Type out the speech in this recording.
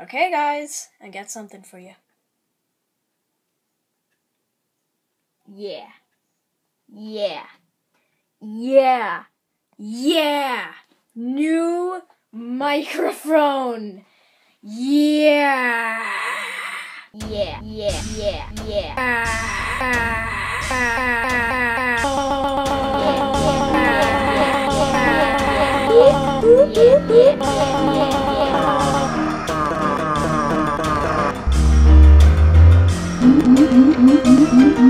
Okay, guys, I got something for you. Yeah. Yeah. Yeah. Yeah. New microphone. Yeah. Yeah. Yeah. Yeah. Yeah. Yeah. Yeah. Mm-hmm.